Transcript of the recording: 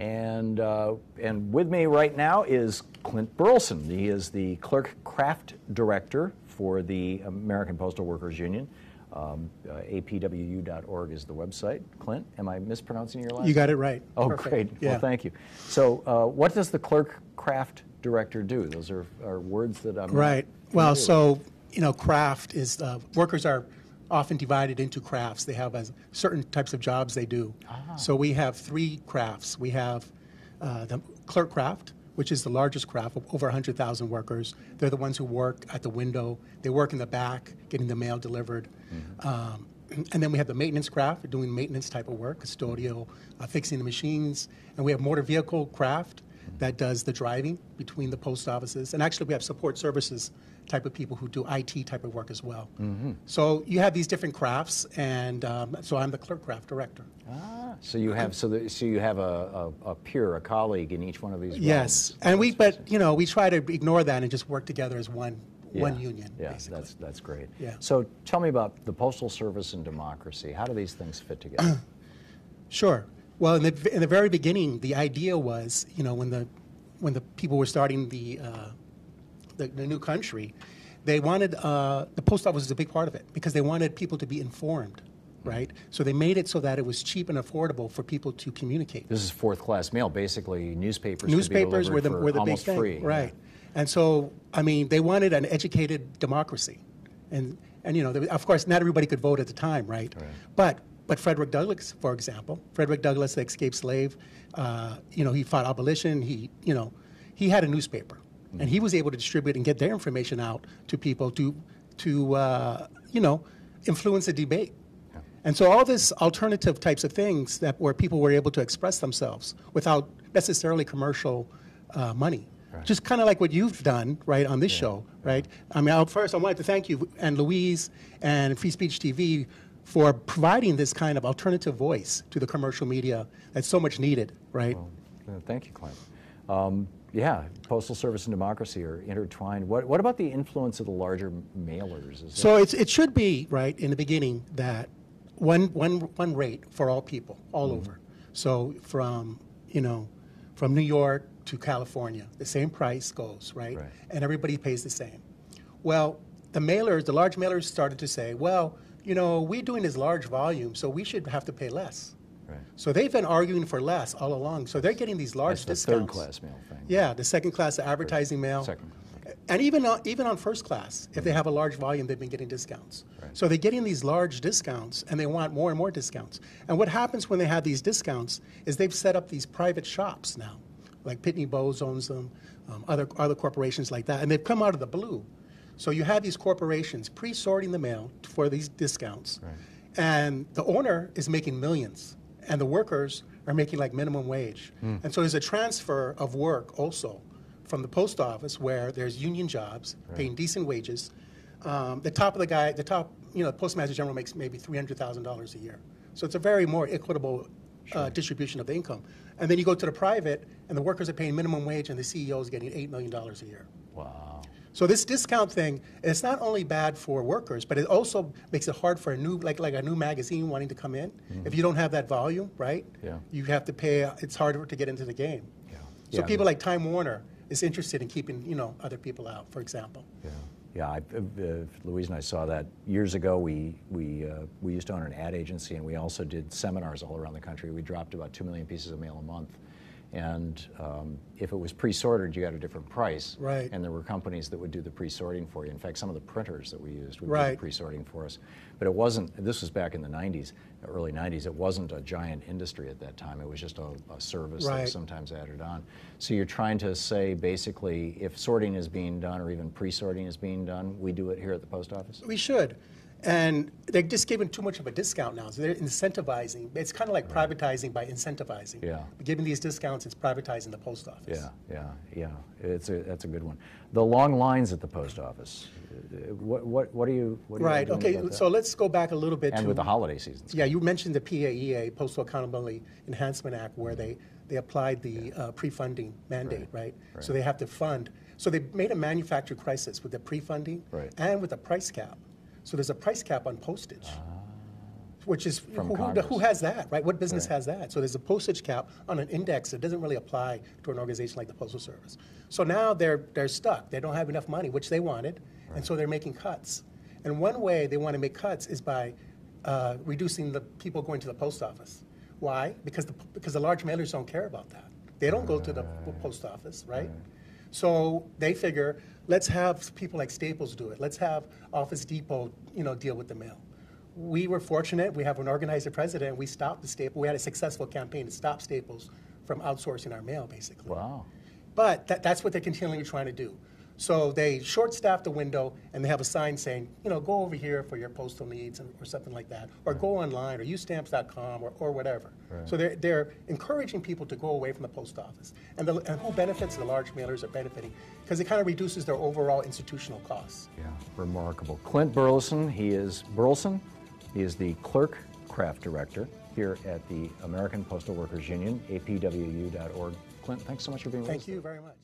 And, uh, and with me right now is Clint Burelson. He is the Clerk Craft Director for the American Postal Workers Union. Um, uh, apwu.org is the website. Clint, am I mispronouncing your last name? You got it right. Oh, Perfect. great. Yeah. Well, thank you. So, uh, what does the Clerk Craft Director do? Those are, are words that I'm Right. Well, so, you know, craft is, uh, workers are often divided into crafts. They have certain types of jobs they do. Ah. So we have three crafts. We have uh, the clerk craft, which is the largest craft, over 100,000 workers. They're the ones who work at the window. They work in the back, getting the mail delivered. Mm-hmm. Um, and then we have the maintenance craft, doing maintenance type of work, custodial, uh, fixing the machines. And we have motor vehicle craft that does the driving between the post offices. And actually, we have support services type of people who do IT type of work as well. So you have these different crafts, and um, so I'm the clerk craft director. Ah, so you have so, the, so you have a, a, a peer, a colleague in each one of these. Roles. Yes, and we, but you know, we try to ignore that and just work together as one one union. Yeah, basically. that's that's great. Yeah. So tell me about the postal service and democracy. How do these things fit together? Sure. Well, in the, in the very beginning, the idea was, you know, when the, when the people were starting the, uh, the, the new country, they wanted, uh, the post office was a big part of it because they wanted people to be informed, right? So they made it so that it was cheap and affordable for people to communicate. this is fourth class mail, basically newspapers. Newspapers were the, were the big thing, free. right? And so, I mean, they wanted an educated democracy, and and you know, of course, not everybody could vote at the time, right? Right. But but Frederick Douglass, for example, Frederick Douglass, the escaped slave, uh, you know, he fought abolition. He you know, he had a newspaper, and he was able to distribute and get their information out to people to to uh, you know, influence the debate. And so all these alternative types of things that where people were able to express themselves without necessarily commercial uh, money. Just kind of like what you've done, right, on this show, right? I mean, I'll, first I wanted to thank you and Louise and Free Speech TV for providing this kind of alternative voice to the commercial media that's so much needed, right? Uh, Thank you, Clint. Um, yeah, postal service and democracy are intertwined. What, what about the influence of the larger mailers? Is So it's, it should be, right, in the beginning, that one, one, one rate for all people, all over. So from, you know, from New York to California, the same price goes, right? Right. And everybody pays the same. Well, the mailers, the large mailers started to say, well, you know, we're doing this large volume, so we should have to pay less. Right. So they've been arguing for less all along. So they're getting these large That's the discounts. third class mail thing. Yeah, the second class advertising mail. Second, And even on, even on first class, if they have a large volume, they've been getting discounts. So they're getting these large discounts, and they want more and more discounts. And what happens when they have these discounts is they've set up these private shops now, like Pitney Bowes owns them, um, other other corporations like that, and they've come out of the blue. So you have these corporations pre-sorting the mail for these discounts, and the owner is making millions, and the workers are making like minimum wage. And so there's a transfer of work also from the post office where there's union jobs paying decent wages. Um, the top of the guy, the top, you know, the postmaster general makes maybe three hundred thousand dollars a year. So it's a very more equitable uh, distribution of the income. And then you go to the private, and the workers are paying minimum wage, and the CEO is getting eight million dollars a year. Wow. So this discount thing, it's not only bad for workers, but it also makes it hard for a new, like like a new magazine wanting to come in. If you don't have that volume, right? Yeah. You have to pay. It's harder to get into the game. Yeah. So Yeah. people like Time Warner is interested in keeping, you know, other people out. For example. Yeah, yeah. I, uh, Louise and I saw that years ago. We we uh, we used to own an ad agency, and we also did seminars all around the country. We dropped about two million pieces of mail a month, and um, if it was pre-sorted, you got a different price. Right. And there were companies that would do the pre-sorting for you. In fact, some of the printers that we used would do Right. the pre-sorting for us. But it wasn't. This was back in the '90s, early '90s. It wasn't a giant industry at that time. It was just a, a service that Right. was sometimes added on. So you're trying to say basically, if sorting is being done or even pre-sorting is being done, we do it here at the post office. We should. And they're just giving too much of a discount now. So they're incentivizing. It's kind of like privatizing by incentivizing. Yeah. Giving these discounts, it's privatizing the post office. Yeah, yeah, yeah. It's a that's a good one. The long lines at the post office. What what what are you what are Right. doing Okay. So let's go back a little bit and to with the holiday season. Yeah, you mentioned the PAEA, Postal Accountability Enhancement Act, where they, they applied the uh, pre-funding mandate, right? Right. So they have to fund. So they made a manufacturer crisis with the pre-funding Right. and with a price cap. So there's a price cap on postage. Which is, From who, who, who has that, right? What business Right. has that? So there's a postage cap on an index that doesn't really apply to an organization like the Postal Service. So now they're, they're stuck. They don't have enough money, which they wanted, and so they're making cuts. And one way they want to make cuts is by uh, reducing the people going to the post office. Why? Because the, because the large mailers don't care about that. They don't go to the post office, right? So they figure, let's have people like Staples do it. Let's have Office Depot, you know, deal with the mail. We were fortunate. We have an organizer president. We stopped the Staples. We had a successful campaign to stop Staples from outsourcing our mail, basically. Wow. But that, that's what they're continually trying to do. So they short staff the window and they have a sign saying, you know, go over here for your postal needs and- or something like that. Or go online or use stamps.com or, or whatever. So they're, they're encouraging people to go away from the post office. And, the, and who benefits? The large mailers are benefiting because it kind of reduces their overall institutional costs. Yeah, remarkable. Clint Burelson, he is Burelson. He is the clerk craft director here at the American Postal Workers Union, apwu.org. Clint, thanks so much for being with us. Thank you very much.